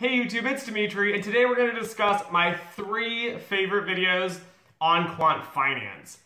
Hey YouTube, it's Dimitri, and today we're going to discuss my three favorite videos on quant finance.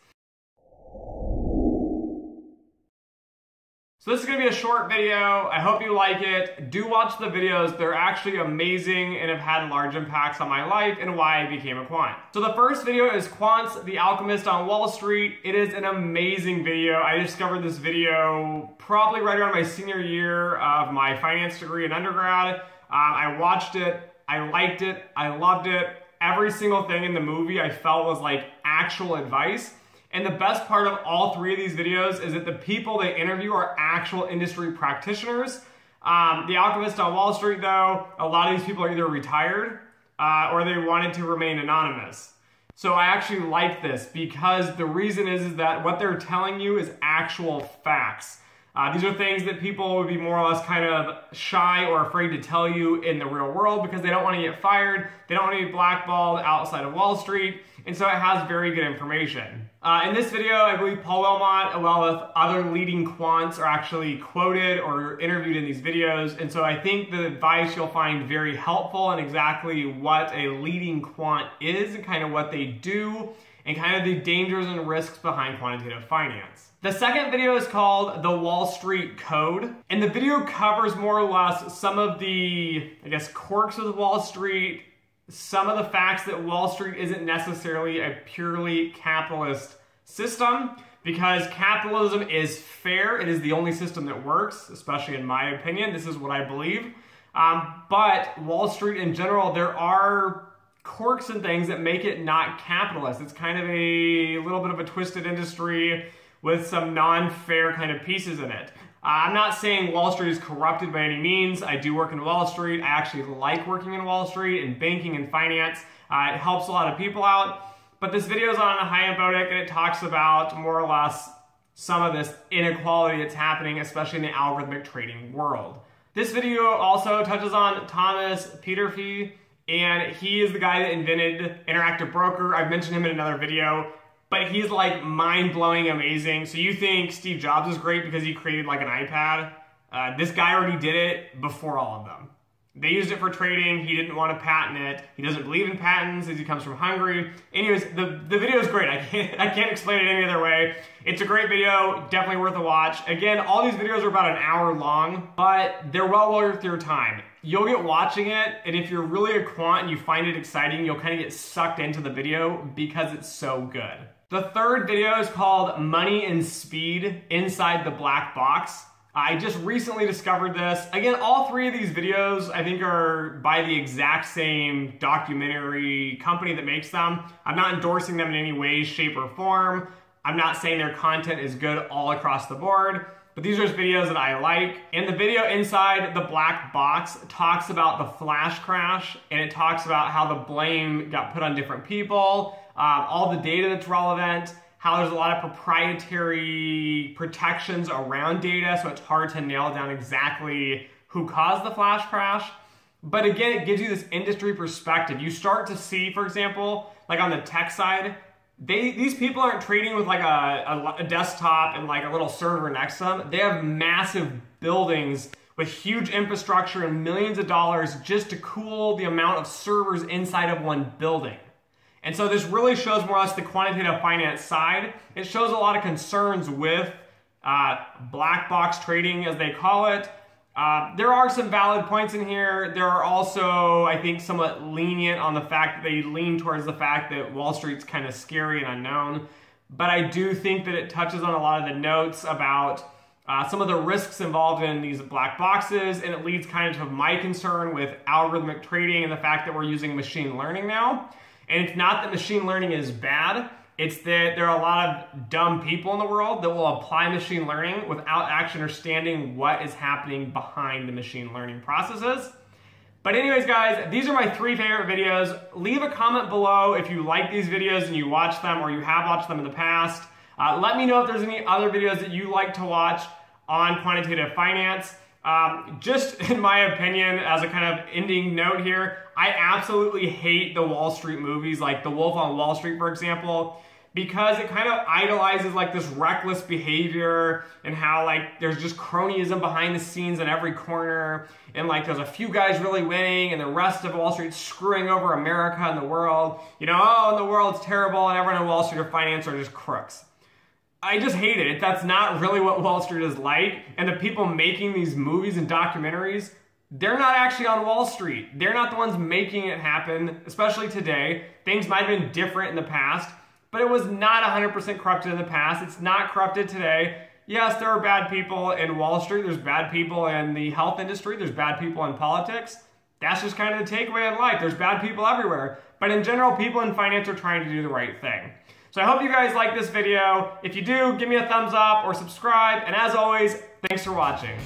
So this is going to be a short video. I hope you like it. Do watch the videos. They're actually amazing and have had large impacts on my life and why I became a quant. So the first video is Quants, the Alchemist on Wall Street. It is an amazing video. I discovered this video probably right around my senior year of my finance degree in undergrad. Um, I watched it, I liked it, I loved it. Every single thing in the movie I felt was like actual advice. And the best part of all three of these videos is that the people they interview are actual industry practitioners. Um, the Alchemist on Wall Street, though, a lot of these people are either retired uh, or they wanted to remain anonymous. So I actually like this because the reason is, is that what they're telling you is actual facts. Uh, these are things that people would be more or less kind of shy or afraid to tell you in the real world because they don't want to get fired, they don't want to be blackballed outside of Wall Street, and so it has very good information. Uh, in this video, I believe Paul Wilmott, along with other leading quants, are actually quoted or interviewed in these videos, and so I think the advice you'll find very helpful in exactly what a leading quant is and kind of what they do, and kind of the dangers and risks behind quantitative finance. The second video is called The Wall Street Code, and the video covers more or less some of the, I guess, quirks of Wall Street, some of the facts that Wall Street isn't necessarily a purely capitalist system, because capitalism is fair. It is the only system that works, especially in my opinion. This is what I believe. Um, but Wall Street in general, there are quirks and things that make it not capitalist. It's kind of a little bit of a twisted industry with some non-fair kind of pieces in it. Uh, I'm not saying Wall Street is corrupted by any means. I do work in Wall Street. I actually like working in Wall Street and banking and finance. Uh, it helps a lot of people out. But this video is on Haim Bodek and it talks about more or less some of this inequality that's happening, especially in the algorithmic trading world. This video also touches on Thomas Peterffy, and he is the guy that invented Interactive Broker. I've mentioned him in another video but he's like mind-blowing amazing. So you think Steve Jobs is great because he created like an iPad? Uh, this guy already did it before all of them. They used it for trading. He didn't want to patent it. He doesn't believe in patents as he comes from Hungary. Anyways, the, the video is great. I can't, I can't explain it any other way. It's a great video. Definitely worth a watch. Again, all these videos are about an hour long, but they're well worth your time. You'll get watching it, and if you're really a quant and you find it exciting, you'll kind of get sucked into the video because it's so good. The third video is called Money and Speed Inside the Black Box. I just recently discovered this. Again, all three of these videos I think are by the exact same documentary company that makes them. I'm not endorsing them in any way, shape, or form. I'm not saying their content is good all across the board, but these are just videos that I like. And the video inside the black box talks about the flash crash and it talks about how the blame got put on different people um, all the data that's relevant, how there's a lot of proprietary protections around data, so it's hard to nail down exactly who caused the flash crash. But again, it gives you this industry perspective. You start to see, for example, like on the tech side, they these people aren't trading with like a, a, a desktop and like a little server next to them. They have massive buildings with huge infrastructure and millions of dollars just to cool the amount of servers inside of one building. And so this really shows more or less the quantitative finance side. It shows a lot of concerns with uh, black box trading, as they call it. Uh, there are some valid points in here. There are also, I think, somewhat lenient on the fact that they lean towards the fact that Wall Street's kind of scary and unknown. But I do think that it touches on a lot of the notes about uh, some of the risks involved in these black boxes, and it leads kind of to my concern with algorithmic trading and the fact that we're using machine learning now. And it's not that machine learning is bad, it's that there are a lot of dumb people in the world that will apply machine learning without actually understanding what is happening behind the machine learning processes. But anyways, guys, these are my three favorite videos. Leave a comment below if you like these videos and you watch them or you have watched them in the past. Uh, let me know if there's any other videos that you like to watch on quantitative finance. Um, just in my opinion, as a kind of ending note here, I absolutely hate the Wall Street movies, like The Wolf on Wall Street, for example. because it kind of idolizes like this reckless behavior and how like there's just cronyism behind the scenes in every corner and like there's a few guys really winning and the rest of Wall Street screwing over America and the world. You know, oh, and the world's terrible and everyone in Wall Street or finance are just crooks. I just hate it. That's not really what Wall Street is like. And the people making these movies and documentaries, they're not actually on Wall Street. They're not the ones making it happen, especially today. Things might have been different in the past but it was not 100% corrupted in the past. It's not corrupted today. Yes, there are bad people in Wall Street, there's bad people in the health industry, there's bad people in politics. That's just kind of the takeaway in life. There's bad people everywhere. But in general, people in finance are trying to do the right thing. So I hope you guys like this video. If you do, give me a thumbs up or subscribe. And as always, thanks for watching.